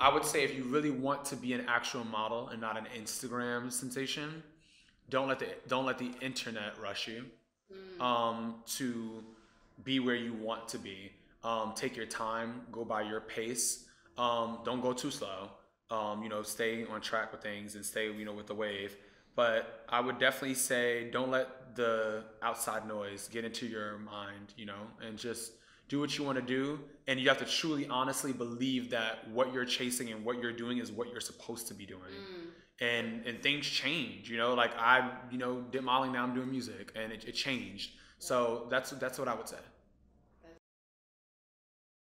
I would say if you really want to be an actual model and not an Instagram sensation, don't let the don't let the internet rush you um, to be where you want to be. Um, take your time, go by your pace. Um, don't go too slow. Um, you know, stay on track with things and stay you know with the wave. But I would definitely say don't let the outside noise get into your mind. You know, and just do what you want to do and you have to truly honestly believe that what you're chasing and what you're doing is what you're supposed to be doing. Mm. and and things change you know like i you know did modeling now i'm doing music and it, it changed. So that's that's what i would say